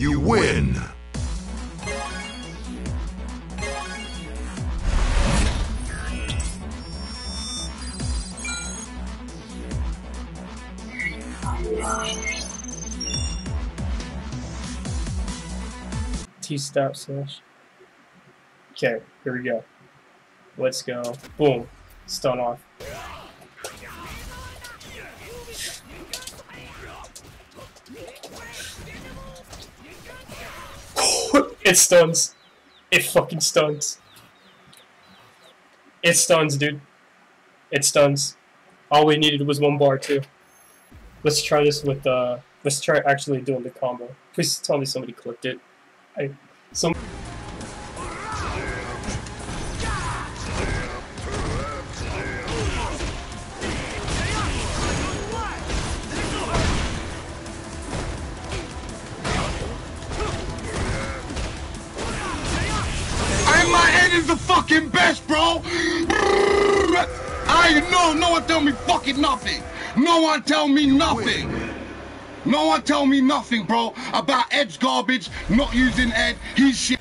You win. T stop slash. Okay, here we go. Let's go. Boom. Stun off. It stuns. It fucking stuns. It stuns, dude. It stuns. All we needed was one bar, too. Let's try this with, uh, let's try actually doing the combo. Please tell me somebody clicked it. I, some. And is the fucking best, bro. I know, no one tell me fucking nothing. No one tell me nothing. No one tell me nothing, bro, about Ed's garbage, not using Ed, he's shit.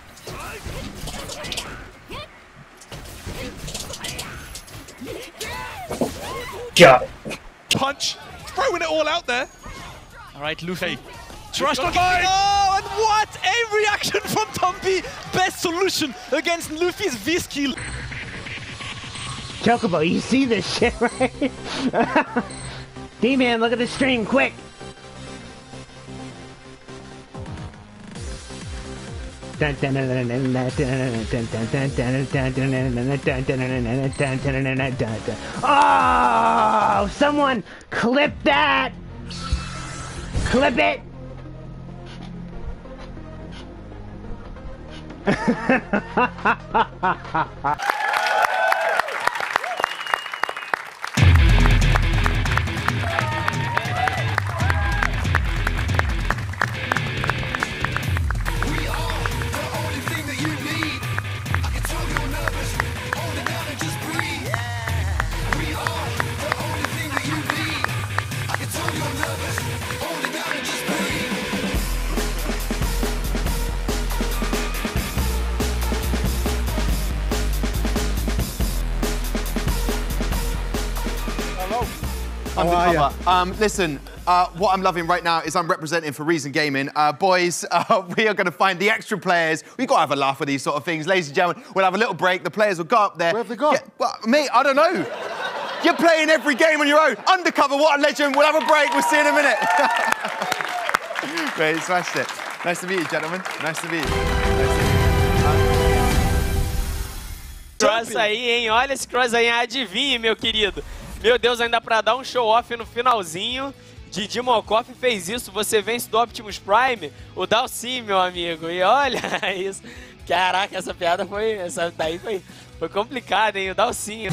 Got it. Punch, throwing it all out there. All right, Luffy. Trash Trash talking. Oh, and what a reaction from Tompi! Best solution against Luffy's V-skill. Chocobo, you see this shit, right? D-Man, look at the stream, quick! Oh, someone clip that! Clip it! 哈哈哈哈哈哈。Undacuva. Um, listen, uh, what I'm loving right now is I'm representing for Reason Gaming. Uh, boys, uh, we are going to find the extra players. We've got to have a laugh with these sort of things. Ladies and gentlemen, we'll have a little break. The players will go up there. Where have they gone? Yeah, well, mate, I don't know. You're playing every game on your own. Undacuva, what a legend. We'll have a break. We'll see you in a minute. Great, you smashed it. Nice to meet you, gentlemen. Nice to meet you. Nice to meet you. Cross aí, hein? Olha esse cross aí, adivinhe, meu querido. Meu Deus, ainda pra dar um show-off no finalzinho. Didi Mokoff fez isso, você vence do Optimus Prime, o Dalsim, meu amigo. E olha isso. Caraca, essa piada foi. Essa daí foi, foi complicada, hein? O Dalsim.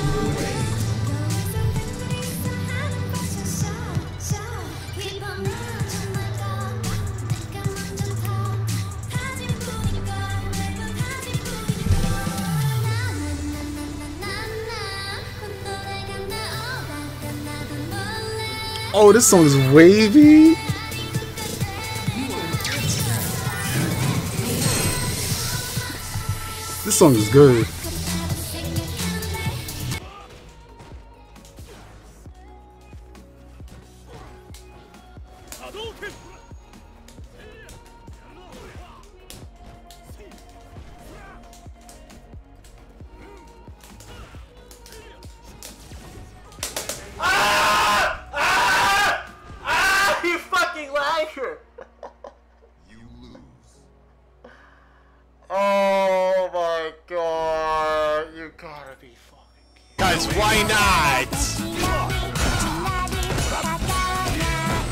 Oh, this song is wavy. This song is good. Guys, why not?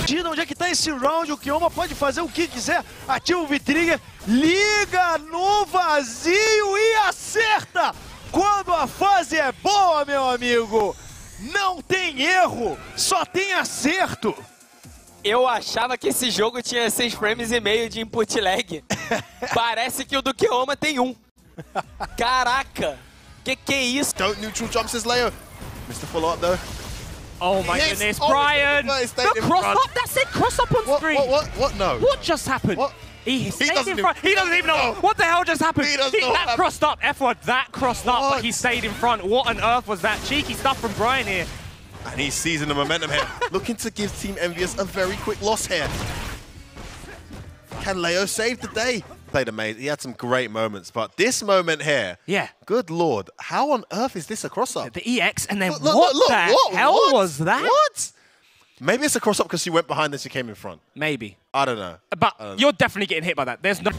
Dina, onde é que tá esse round? O Kioma pode fazer o que quiser. Ativa o V-Trigger, liga no vazio e acerta! Quando a fase é boa, meu amigo, não tem erro, só tem acerto. Eu achava que esse jogo tinha 6 frames e meio de input lag. Parece que o do Keoma tem um. Caraca! Que que é isso? Don't neutral jump, says Leo. Mr. Full up though. Oh my Yes! goodness, Oh, Brian! The he cross up, that's it, cross up on What, screen! what, what, what, no? What just happened? What? He, stayed doesn't front. He doesn't even know No. what the hell just happened. He that crossed up. F word. That crossed up, but he stayed in front. What on earth was that? Cheeky stuff from Brian here. And he's seizing the momentum here, looking to give Team Envious a very quick loss here. Can Leo save the day? Played amazing. He had some great moments, but this moment here, Yeah. good lord, how on earth is this a cross-up? The EX, and then Look, look, what look, the what? hell What? was that? What? Maybe it's a cross-up because she went behind and she came in front. Maybe. I don't know. But don't know. you're definitely getting hit by that. There's no.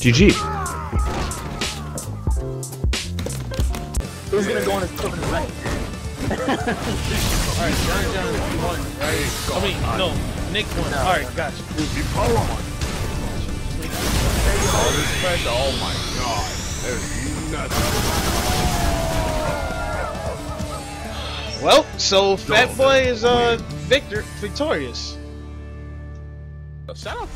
GG. Who's gonna go on his foot in the right? Alright, John John won, right? I mean, no, Nick won. Alright, gotcha. Oh my god. There's nothing. Well, so Fat Boy is uh victor victorious. Shut up.